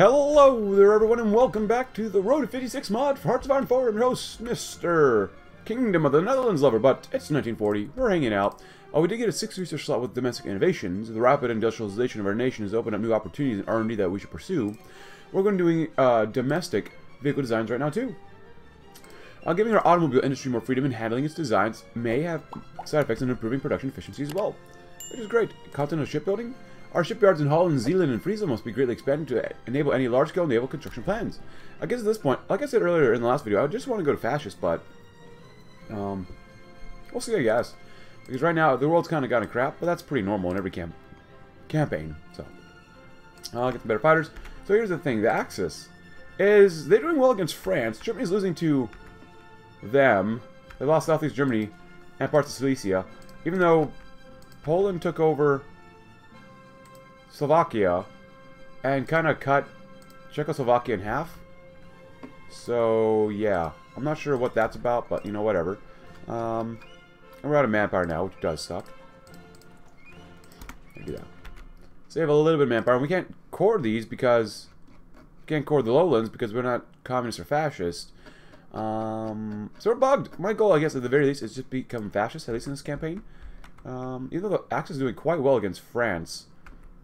Hello there everyone and welcome back to the Road to 56 mod for Hearts of Iron 4. I'm your host, Mr. Kingdom of the Netherlands Lover, but it's 1940, we're hanging out. Oh, we did get a 6th research slot with domestic innovations. The rapid industrialization of our nation has opened up new opportunities in R&D that we should pursue. We're going to be doing uh, domestic vehicle designs right now too. Uh, giving our automobile industry more freedom in handling its designs may have side effects in improving production efficiency as well. Which is great. Continental shipbuilding? Our shipyards in Holland, Zeeland, and Friesland must be greatly expanded to enable any large-scale naval construction plans. I guess at this point, like I said earlier in the last video, I just want to go to fascist, but um, we'll see, I guess. Because right now, the world's kind of gone to crap, but that's pretty normal in every camp campaign. So, I'll get the better fighters. So here's the thing: the Axis is they're doing well against France. Germany's losing to them. They lost Southeast Germany and parts of Silesia, even though Poland took over Slovakia and kind of cut Czechoslovakia in half. So, yeah. I'm not sure what that's about, but, you know, whatever. Um, we're out of manpower now, which does suck. do that. Save a little bit of manpower. We can't core these because... We can't core the lowlands because we're not communist or fascist. Um, so we're bugged. My goal, I guess, at the very least, is just become fascist, at least in this campaign. Um, even though the Axis is doing quite well against France.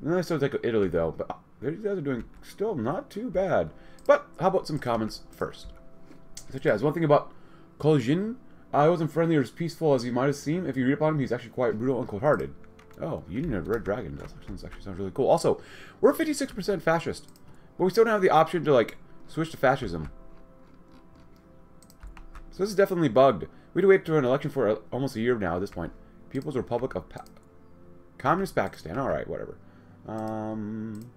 And then I still take Italy, though. But these guys are doing still not too bad. But how about some comments first? Such as, one thing about Kolzhin, uh, I wasn't friendly or as peaceful as he might have seemed. If you read upon him, he's actually quite brutal and cold-hearted. Oh, Union of Red Dragon. That actually, sounds really cool. Also, we're 56% fascist. But we still don't have the option to, like, switch to fascism. So this is definitely bugged. We had to wait to an election for almost a year now at this point. People's Republic of pa Communist Pakistan. Alright, whatever. Um,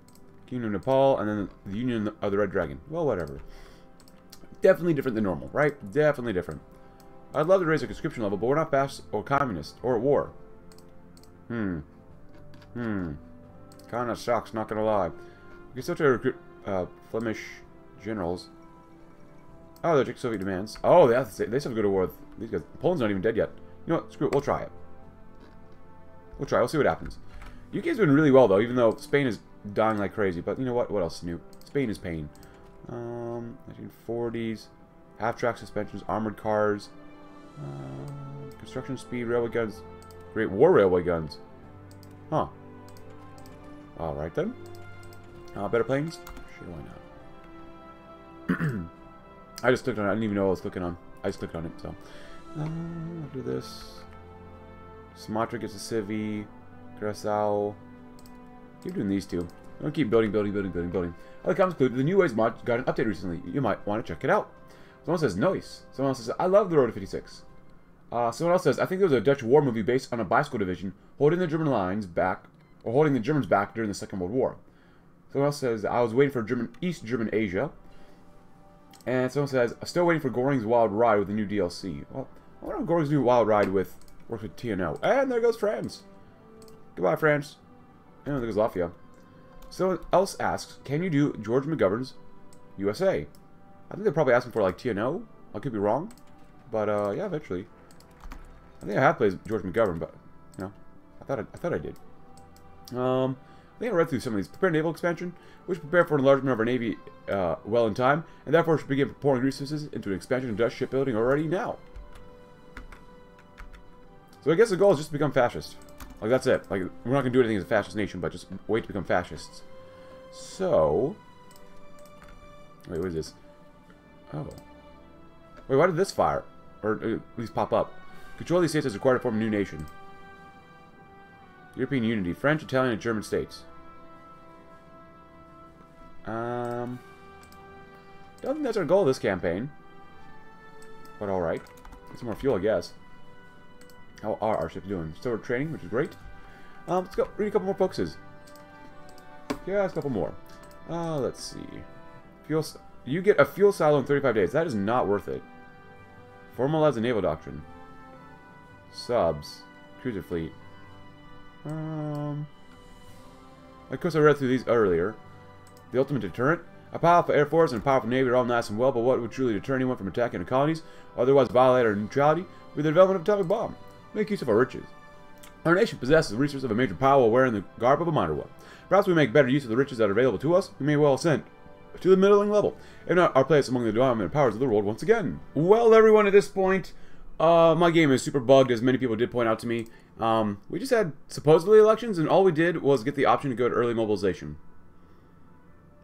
Kingdom of Nepal, and then the Union of the Red Dragon. Well, whatever. Definitely different than normal, right? Definitely different. I'd love to raise a conscription level, but we're not fast or communist or at war. Hmm. Hmm. Kinda sucks, not gonna lie. We can still try to recruit uh, Flemish generals. Oh, they're Soviet demands. Oh, they have to say, they still have to go to war with these guys. Poland's not even dead yet. You know what? Screw it. We'll try it. We'll try. We'll see what happens. UK's doing really well, though, even though Spain is dying like crazy. But you know what? What else new? Spain is pain. Um, 1940s. Half-track suspensions, armored cars. Uh, construction speed, railway guns. Great war railway guns. Huh. Alright, then. Uh, better planes? Sure, why not? I just clicked on it. I didn't even know I was clicking on. I just clicked on it, so. Uh, I'll do this. Sumatra gets a Keep doing these two. I'm gonna keep building, building, building, building, building. Other comments include the New Ways mod got an update recently. You might want to check it out. Someone says, nice. Someone else says, I love the Road to 56. Uh, someone else says, I think there was a Dutch war movie based on a bicycle division holding the German lines back, or holding the Germans back during the Second World War. Someone else says, I was waiting for German East German Asia. And someone says, I'm still waiting for Goring's Wild Ride with the new DLC. Well, I wonder if Goring's new Wild Ride with works with TNO. And there goes France. Goodbye, France. And there goes Latvia. Someone else asks, can you do George McGovern's USA? I think they're probably asking for like TNO. I could be wrong. But uh, yeah, eventually. I think I have played George McGovern, but you know, I thought I, I thought I did. Um, I think I read through some of these. Prepare naval expansion. Should prepare for an enlargement of our navy uh, well in time, and therefore should begin pouring resources into an expansion of Dutch shipbuilding already now. So I guess the goal is just to become fascist. Like, that's it. Like, we're not going to do anything as a fascist nation, but just wait to become fascists. So... Wait, what is this? Oh. Wait, why did this fire? Or uh, at least pop up. Control these states is required to form a new nation. European unity. French, Italian, and German states. Um... Don't think that's our goal of this campaign. But alright. Get some more fuel, I guess. How are our ships doing? Still training, which is great. Um, let's go read a couple more focuses. Yeah, a couple more. Uh, let's see. Fuel. You get a fuel silo in 35 days. That is not worth it. Formalize the naval doctrine. Subs. Cruiser fleet. Um. Of course, I read through these earlier. The ultimate deterrent. A powerful air force and a powerful navy are all nice and well, but what would truly deter anyone from attacking the colonies, otherwise violate our neutrality, with the development of atomic bomb? Make use of our riches. Our nation possesses the resources of a major power while wearing the garb of a minor one. Perhaps we make better use of the riches that are available to us. We may well ascend to the middling level. If not, our place among the dominant powers of the world once again. Well, everyone, at this point, uh, my game is super bugged, as many people did point out to me. Um, we just had supposedly elections, and all we did was get the option to go to early mobilization.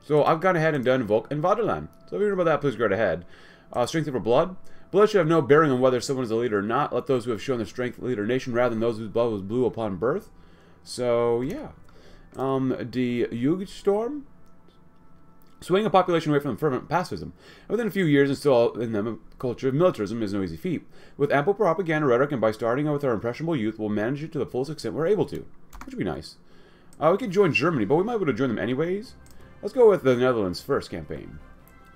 So I've gone ahead and done Volk and Vaterland. So if you heard about that, please go ahead. Uh, strength over blood. Blood should have no bearing on whether someone is a leader or not. Let those who have shown their strength lead their nation rather than those whose blood was blue upon birth. So, yeah. Um, the Jugendsturm. Swaying a population away from fervent pacifism. Within a few years, install in them a culture of militarism is no easy feat. With ample propaganda rhetoric and by starting with our impressionable youth, we'll manage it to the fullest extent we're able to. Which would be nice. Uh, we could join Germany, but we might be able to join them anyways. Let's go with the Netherlands first campaign.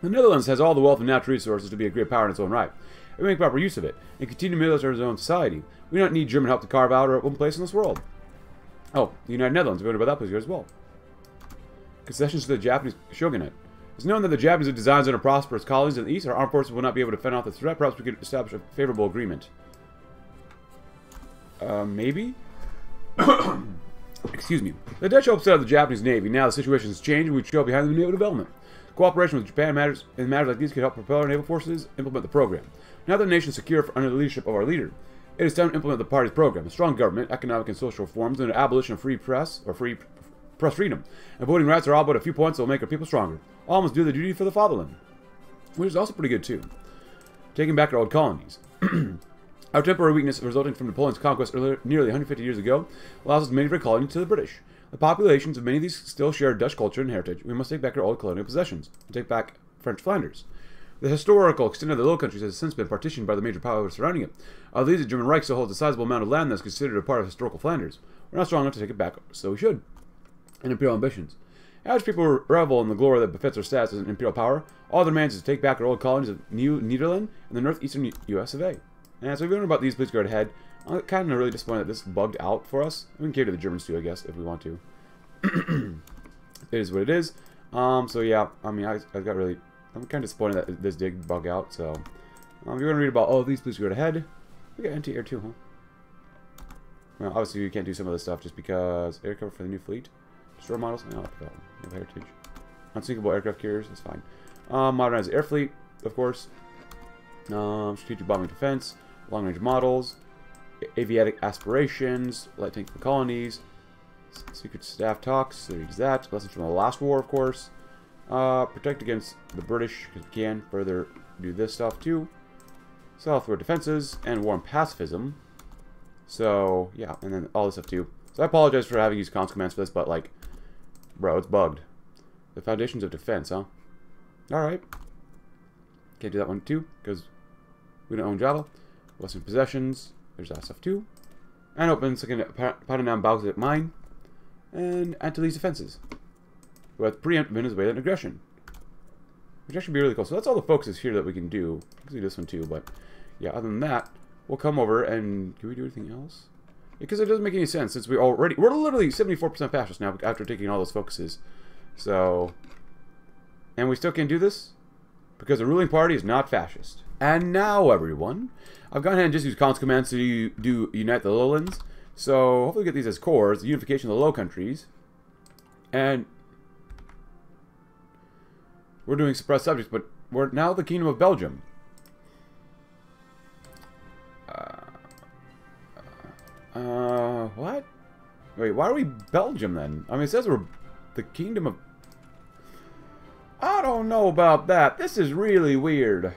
The Netherlands has all the wealth and natural resources to be a great power in its own right. We make proper use of it, and continue to militarize our own society. We don't need German help to carve out our own place in this world. Oh, the United Netherlands, we about that place here as well. Concessions to the Japanese shogunate. It's known that the Japanese have designs on a prosperous colonies in the east. Our armed forces will not be able to fend off the threat. Perhaps we could establish a favorable agreement. Uh, maybe? Excuse me. The Dutch helped set up the Japanese Navy. Now the situation has changed and we trail behind the naval development. Cooperation with Japan matters in matters like these could help propel our naval forces implement the program. Now that the nation is secure under the leadership of our leader, it is time to implement the party's program. A strong government, economic and social reforms, and an abolition of free press, or free press freedom, and voting rights are all but a few points that will make our people stronger. All must do their duty for the fatherland. Which is also pretty good, too. Taking back our old colonies. Our temporary weakness resulting from Napoleon's conquest earlier, nearly 150 years ago allows us of our colonies to the British. The populations of many of these still share Dutch culture and heritage. We must take back our old colonial possessions and take back French Flanders. The historical extent of the Low Countries has since been partitioned by the major powers surrounding it. Of these, the German Reich still holds a sizable amount of land that is considered a part of historical Flanders. We're not strong enough to take it back, so we should. And imperial ambitions. As people revel in the glory that befits our status as an imperial power, all that remains is to take back our old colonies of New Netherland and the northeastern U.S. of A. And if you wonder about these, please go ahead. I'm kind of really disappointed that this bugged out for us. We can cater to the Germans too, I guess, if we want to. it is what it is. Um, so yeah, I mean, I, I got really, I'm kind of disappointed that this did bug out. So, um, if you want to read about all of these, please go ahead. We got anti-air too, huh? Well, obviously you can't do some of this stuff just because air cover for the new fleet. Destroy models, no, no heritage. Unsinkable aircraft carriers, that's fine. Um, modernize air fleet, of course. Um, strategic bombing defense long-range models, aviatic aspirations, light tank colonies, secret staff talks, there's that, lessons from the last war, of course, uh, protect against the British, because we can, further do this stuff too, southward defenses, and warm pacifism, so, yeah, and then all this stuff too. So I apologize for having used cons commands for this, but, like, bro, it's bugged. The foundations of defense, huh? Alright. Can't do that one too, because we don't own Java. Western possessions. There's that stuff too. And open second Paranam Bauxite mine. And Antilles defenses. With preempt Venezuelan aggression. Which actually be really cool. So that's all the focuses here that we can do. We can do this one too, but yeah, other than that, we'll come over and can we do anything else? Because it doesn't make any sense since we already we're literally 74% fascist now after taking all those focuses. So and we still can't do this because the ruling party is not fascist. And now, everyone, I've gone ahead and just used cons commands to do unite the lowlands. So hopefully we get these as cores, the unification of the low countries. And we're doing suppressed subjects, but we're now the Kingdom of Belgium. Uh, uh, what? Wait, why are we Belgium then? I mean, it says we're the Kingdom of... I don't know about that. This is really weird.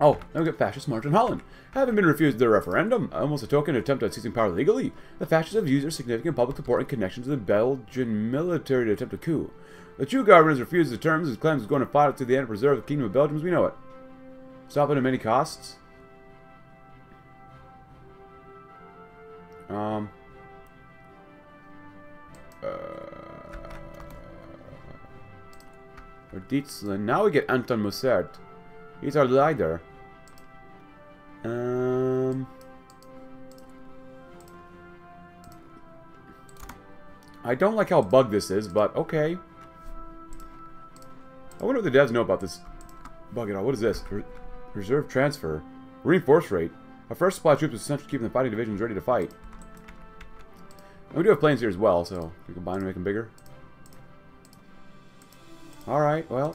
Oh, now we got fascist March in Holland. Having been refused their referendum, almost a token attempt at seizing power legally, the fascists have used their significant public support and connection to the Belgian military to attempt a coup. The true government has refused the terms and claims it's going to fight it to the end to preserve the Kingdom of Belgium as we know it. Stop it at many costs. Um. Uh. Now we get Anton Mussert. He's our leader. I don't like how bugged this is, but okay. I wonder if the devs know about this bug at all. What is this? Re reserve transfer. Reinforce rate. Our first supply troops is essential to keep the fighting divisions ready to fight. And we do have planes here as well, so we combine and make them bigger. Alright, well.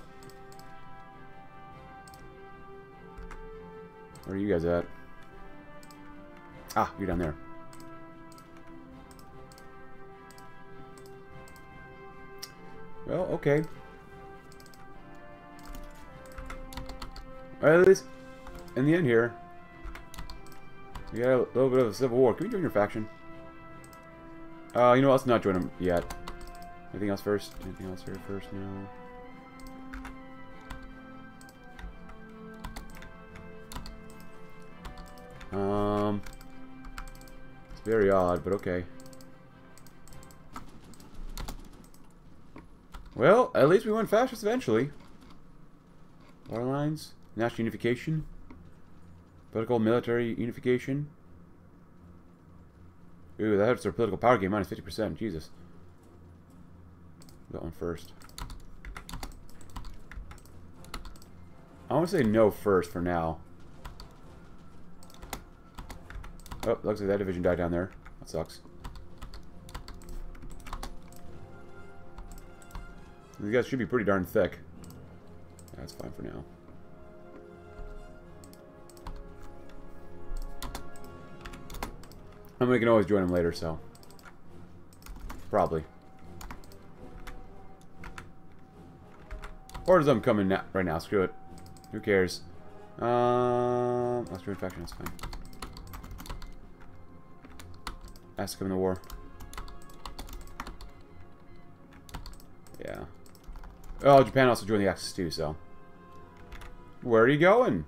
Where are you guys at? Ah, you're down there. Well, okay. Well, at least, in the end here, we got a little bit of a civil war. Can we join your faction? Uh, you know? Let's not join them yet. Anything else first? Anything else here first? No. Um, it's very odd, but okay. Well, at least we went fascist eventually. Water lines, national unification, political military unification. Ooh, that hurts our political power game minus 50%. Jesus. That one first. I want to say no first for now. Oh, looks like that division died down there. That sucks. These guys should be pretty darn thick. That's fine for now. I mean, we can always join them later, so. Probably. Or does them coming right now? Screw it. Who cares? Um, let's do infection. That's fine. To come in the war. Oh, Japan also joined the Axis too, so. Where are you going?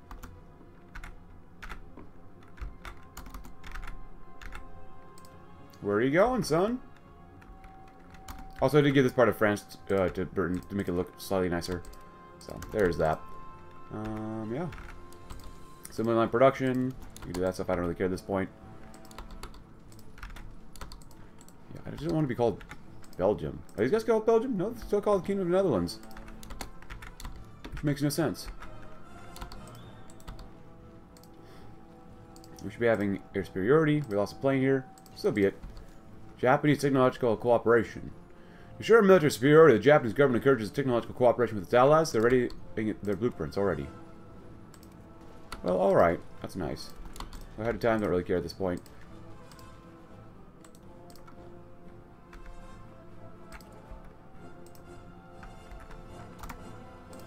Where are you going, son? Also, I did give this part of France uh, to Britain to make it look slightly nicer. So, there's that. Um, yeah. Assembly line production. You can do that stuff. I don't really care at this point. Yeah, I just don't want to be called Belgium. Are these guys called Belgium? No, it's still called the Kingdom of the Netherlands. Which makes no sense. We should be having air superiority. We lost a plane here. So be it. Japanese technological cooperation. To ensure military superiority, the Japanese government encourages technological cooperation with its allies. They're ready their blueprints already. Well, alright. That's nice. Ahead of time, don't really care at this point.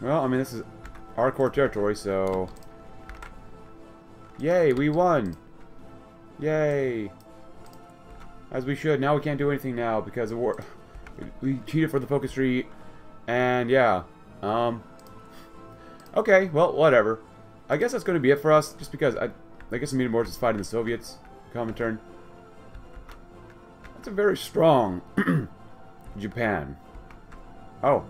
Well, I mean, this is our core territory, so... Yay, we won! Yay! As we should. Now we can't do anything now because war. We cheated for the focus tree, and yeah. Um. Okay, well, whatever. I guess that's going to be it for us, just because I, I guess the medium is fighting the Soviets. Comintern. That's a very strong Japan. Oh,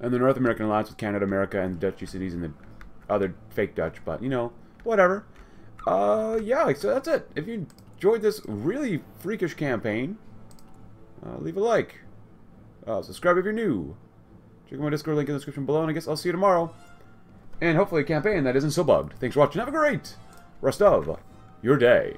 and the North American alliance with Canada, America, and the Dutch cities and the other fake Dutch, but you know, whatever. Uh, yeah, so that's it. If you enjoyed this really freakish campaign, uh, leave a like. Uh, subscribe if you're new. Check out my Discord link in the description below, and I guess I'll see you tomorrow. And hopefully a campaign that isn't so bugged. Thanks for watching. Have a great rest of your day.